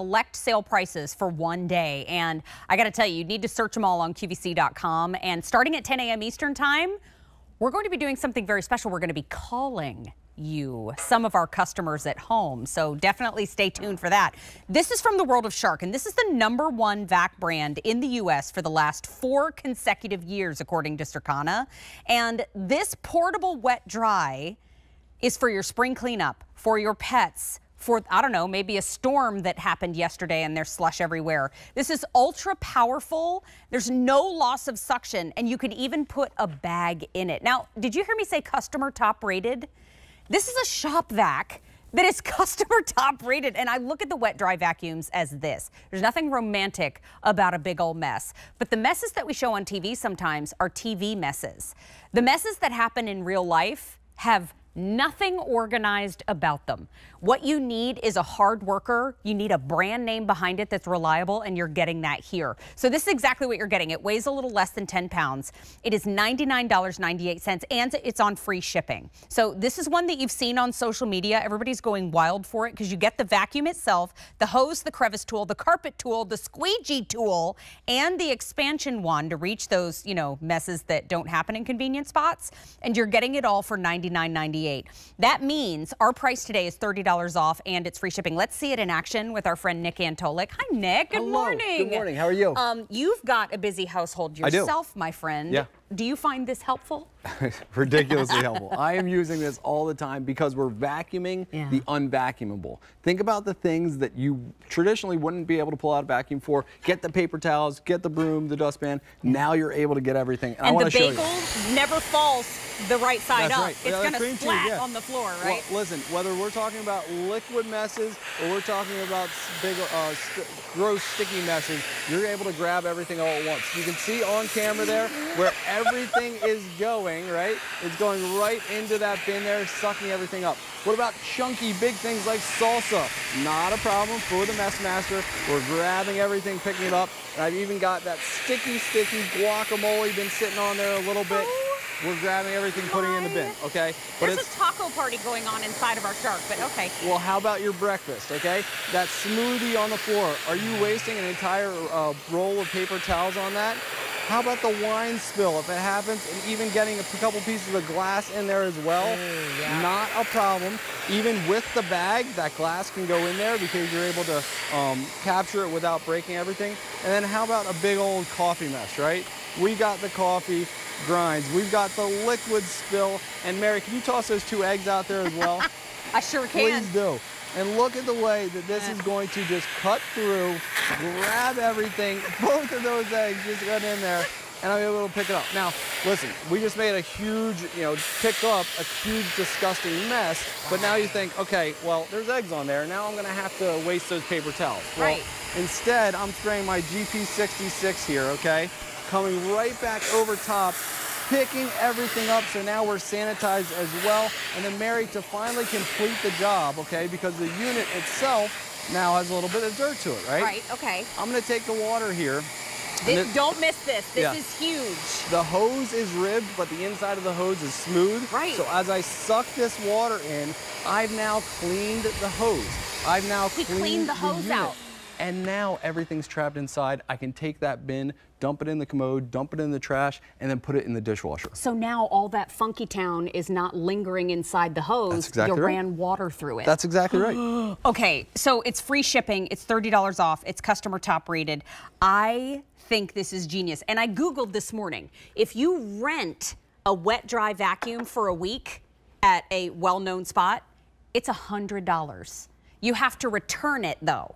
select sale prices for one day. And I got to tell you, you need to search them all on QVC.com. And starting at 10 a.m. Eastern Time, we're going to be doing something very special. We're going to be calling you, some of our customers at home. So definitely stay tuned for that. This is from the world of Shark, and this is the number one vac brand in the U.S. for the last four consecutive years, according to Circana. And this portable wet dry is for your spring cleanup, for your pets, for, I don't know, maybe a storm that happened yesterday and there's slush everywhere. This is ultra powerful. There's no loss of suction, and you could even put a bag in it. Now, did you hear me say customer top rated? This is a shop vac that is customer top rated. And I look at the wet dry vacuums as this. There's nothing romantic about a big old mess. But the messes that we show on TV sometimes are TV messes. The messes that happen in real life have nothing organized about them. What you need is a hard worker. You need a brand name behind it that's reliable, and you're getting that here. So this is exactly what you're getting. It weighs a little less than 10 pounds. It is $99.98, and it's on free shipping. So this is one that you've seen on social media. Everybody's going wild for it because you get the vacuum itself, the hose, the crevice tool, the carpet tool, the squeegee tool, and the expansion wand to reach those, you know, messes that don't happen in convenient spots. And you're getting it all for $99.98. That means our price today is $30 off and it's free shipping. Let's see it in action with our friend Nick Antolik. Hi, Nick. Good Hello. morning. Good morning. How are you? Um, you've got a busy household yourself, my friend. Yeah. Do you find this helpful? Ridiculously helpful. I am using this all the time because we're vacuuming Yeah. the unvacuumable. Think about the things that you traditionally wouldn't be able to pull out a vacuum for. Get the paper towels, get the broom, the dustpan. Now you're able to get everything. I And want the to show you. bagel never falls the right side That's up. right. It's Yeah, going to splat yeah. on the floor, right? Well, listen, whether we're talking about liquid messes or we're talking about big, uh, st gross, sticky messes, you're able to grab everything all at once. You can see on camera there where everything is going, right? It's going right into that bin there, sucking everything up. What about chunky, big things like salsa? Not a problem for the mess master. We're grabbing everything, picking it up. And I've even got that sticky, sticky guacamole been sitting on there a little bit. We're grabbing everything, putting it in the bin, okay? But There's it's a taco party going on inside of our shark, but okay. well, how about your breakfast, okay? That smoothie on the floor. Are you wasting an entire uh, roll of paper towels on that? How about the wine spill if it happens and even getting a couple pieces of glass in there as well? Not a problem. Even with the bag, that glass can go in there because you're able to um, capture it without breaking everything. And then how about a big old coffee mess, right? We got the coffee grinds. We've got the liquid spill. And Mary, can you toss those two eggs out there as well? I sure can. Please do. And look at the way that this is going to just cut through, grab everything. Both of those eggs just got in there, and I'm able to pick it up. Now, listen, we just made a huge, you know, pick up a huge, disgusting mess. But now you think, okay, well, there's eggs on there. Now I'm going to have to waste those paper towels. Well, Right. Instead, I'm spraying my GP66 here, okay? Coming right back over top, picking everything up so now we're sanitized as well. And then Mary, to finally complete the job, okay, because the unit itself now has a little bit of dirt to it, right? Right, okay. I'm gonna take the water here. This, it- don't miss this. This Yeah. is huge. the hose is ribbed, but the inside of the hose is smooth. Right. So as I suck this water in, I've now cleaned the hose. I've now He cleaned, cleaned the hose unit. out. And now everything's trapped inside. I can take that bin, dump it in the commode, dump it in the trash, and then put it in the dishwasher. So now all that funky town is not lingering inside the hose. That's exactly you right. ran water through it. That's exactly right. Okay, so it's free shipping. It's $30 off. It's customer top rated. I think this is genius. And I Googled this morning. If you rent a wet dry vacuum for a week at a well known spot, it's $100. You have to return it though.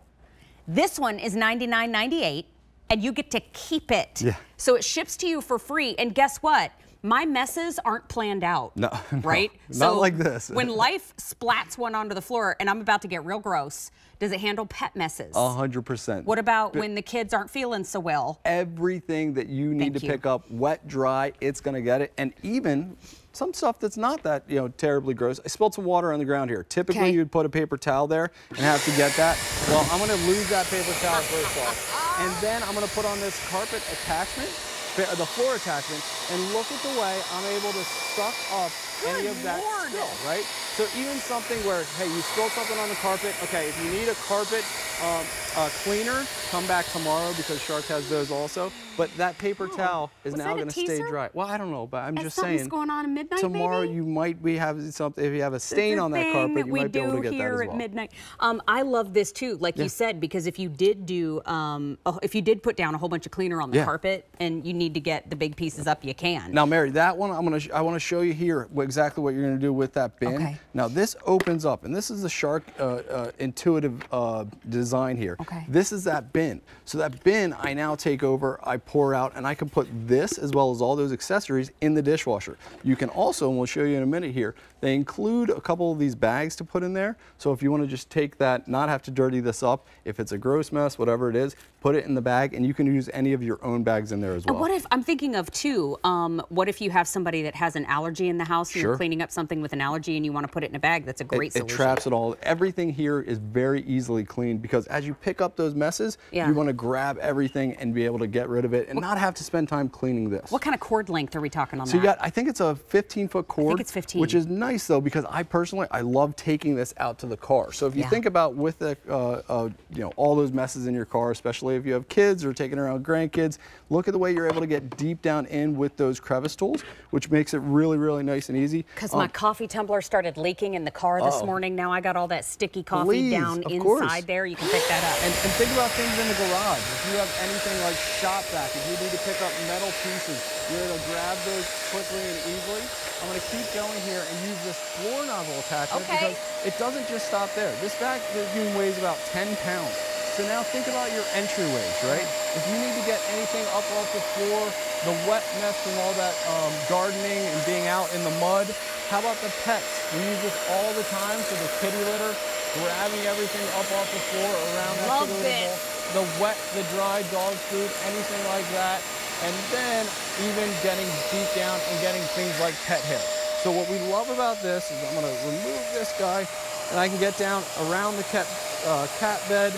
This one is $99.98 and you get to keep it. Yeah. So it ships to you for free. And guess what? My messes aren't planned out. No, no, right? not like this. when life splats one onto the floor, and I'm about to get real gross, does it handle pet messes? A hundred percent. What about when the kids aren't feeling so well? everything that you need Thank to you. pick up, wet, dry, it's gonna get it. And even some stuff that's not that, you know, terribly gross. I spilled some water on the ground here. Typically Okay. you'd put a paper towel there and have to get that. Well, I'm gonna lose that paper towel first off. And then I'm gonna put on this carpet attachment, the floor attachment, and look at the way I'm able to suck up any of that Lord. spill, right? So even something where, hey, you spilled something on the carpet, okay, if you need a carpet um, uh, cleaner, come back tomorrow because Shark has those also. But that paper Oh, towel is was now going to stay dry. Well, I don't know, but I'm As just something's saying. going on at midnight, Tomorrow maybe? you might be having something. If you have a stain on that carpet, you we might be able to do get that as well. here at midnight. Um, I love this too, like Yeah. you said, because if you did do, um, if you did put down a whole bunch of cleaner on the Yeah. carpet, and you need to get the big pieces up, you can. Now, Mary, that one I'm gonna I want to show you here what, exactly what you're gonna do with that bin. Okay. Now this opens up, and this is the Shark uh, uh, intuitive uh, design here. Okay. This is that bin. So that bin I now take over, I pour out, and I can put this as well as all those accessories in the dishwasher. You can also, and we'll show you in a minute here, they include a couple of these bags to put in there. So if you want to just take that, not have to dirty this up, if it's a gross mess, whatever it is, put it in the bag, and you can use any of your own bags in there as well. And what if I'm thinking of too? Um, what if you have somebody that has an allergy in the house and you're cleaning up something with an allergy and you want to put it in a bag? That's a great it, solution. It traps it all. Everything here is very easily cleaned because as you pick up those messes, Yeah. you want to grab everything and be able to get rid of it and not have to spend time cleaning this. What kind of cord length are we talking on so that? you got, I think it's a 15 foot cord. I think it's 15. Which is nice though because I personally, I love taking this out to the car. So if you Yeah. think about with the, uh, uh, you know, all those messes in your car, especially if you have kids or taking around grandkids, look at the way you're able to get deep down in with those crevice tools, which makes it really, really nice and easy. Because Um, my coffee tumbler started leaking in the car this Uh-oh. morning. Now I got all that sticky coffee Please, down inside course. there. You can pick that up. And, and think about things in the garage. If you have anything like shop vac, if you need to pick up metal pieces, you're able to grab those quickly and easily. I'm going to keep going here and use this floor nozzle attachment Okay. because it doesn't just stop there. This vac vacuum weighs about 10 pounds. So now think about your entryways, right? If you need to get anything up off the floor, the wet mess from all that um, gardening and being out in the mud, how about the pets? We use this all the time for the kitty litter, grabbing everything up off the floor around that Love kitty litter bowl, the wet, the dry dog food, anything like that. And then even getting deep down and getting things like pet hair. So what we love about this is I'm gonna remove this guy and I can get down around the cat, uh, cat bed,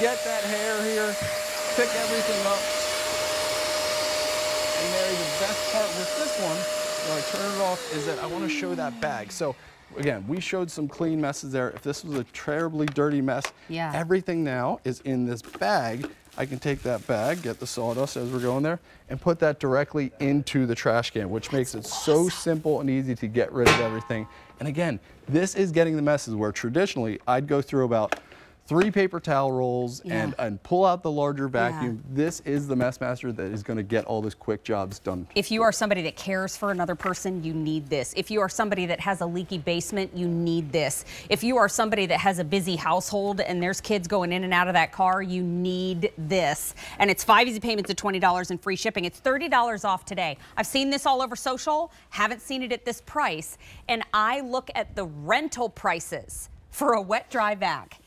get that hair here, pick everything up. And Mary, the best part with this one, when I turn it off, is that I want to show that bag. So again, we showed some clean messes there. If this was a terribly dirty mess, Yeah. everything now is in this bag. I can take that bag, get the sawdust as we're going there, and put that directly into the trash can, which makes it so simple and easy to get rid of everything. And again, this is getting the messes where traditionally I'd go through about three paper towel rolls and, Yeah. and pull out the larger vacuum. This is the mess master that is going to get all those quick jobs done. If you are somebody that cares for another person, you need this. If you are somebody that has a leaky basement, you need this. If you are somebody that has a busy household and there's kids going in and out of that car, you need this. And it's five easy payments of $20 and free shipping. It's $30 off today. I've seen this all over social, haven't seen it at this price. And I look at the rental prices for a wet dry vac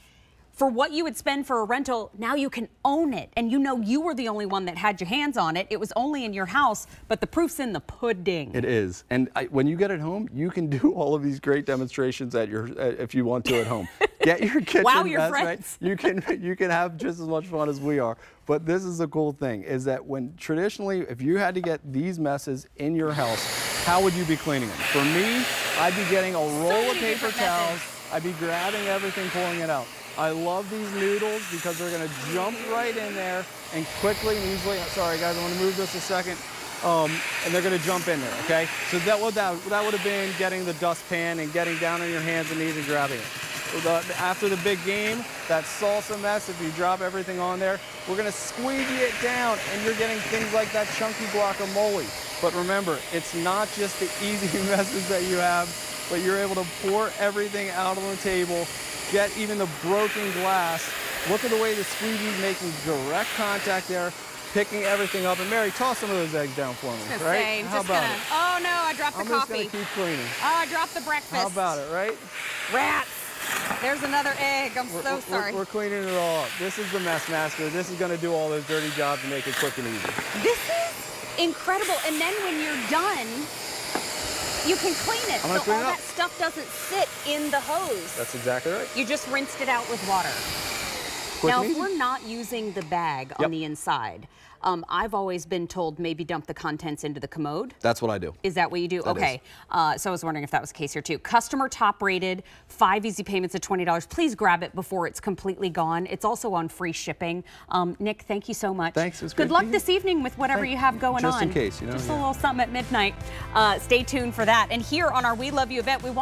for what you would spend for a rental, now you can own it. And you know you were the only one that had your hands on it. It was only in your house, but the proof's in the pudding. It is, and I, when you get it home, you can do all of these great demonstrations at your, uh, if you want to at home. Get your kitchen Wow your mess right. friends. You can you can have just as much fun as we are. But this is the cool thing: is that when traditionally, if you had to get these messes in your house, how would you be cleaning them? For me, I'd be getting a roll many of paper towels. methods. I'd be grabbing everything, pulling it out. I love these noodles because they're gonna jump right in there and quickly and easily, sorry guys, I wanna move this a second. Um, and they're gonna jump in there, okay? So that would, that, that would have been getting the dustpan and getting down on your hands and knees and grabbing it. The, after the big game, that salsa mess, if you drop everything on there, we're gonna squeegee it down and you're getting things like that chunky guacamole. But remember, it's not just the easy messes that you have, but you're able to pour everything out on the table, get even the broken glass. Look at the way the squeegee's making direct contact there, picking everything up. And Mary, toss some of those eggs down for me, Just right? saying, How just about gonna- it? Oh no, I dropped I'm the just coffee. gonna keep cleaning. Oh, I dropped the breakfast. How about it, right? Rats. There's another egg. I'm We're, so we're- sorry. We're, cleaning it all up. This is the mess master. This is gonna do all those dirty jobs and make it quick and easy. This is incredible. And then when you're done, you can clean it. So all it that stuff doesn't sit in the hose. That's exactly right. you just rinsed it out with water. Quick now, if we're not using the bag Yep. on the inside, um, I've always been told maybe dump the contents into the commode. That's what I do. Is that what you do? That okay. Uh, so I was wondering if that was the case here too. Customer top rated, five easy payments of $20. Please grab it before it's completely gone. It's also on free shipping. Um, Nick, thank you so much. Thanks, it was Good luck this evening with whatever Thank- you have going just on. in case, you know, Just a little something at midnight. Uh, stay tuned for that. And here on our We Love You event, we want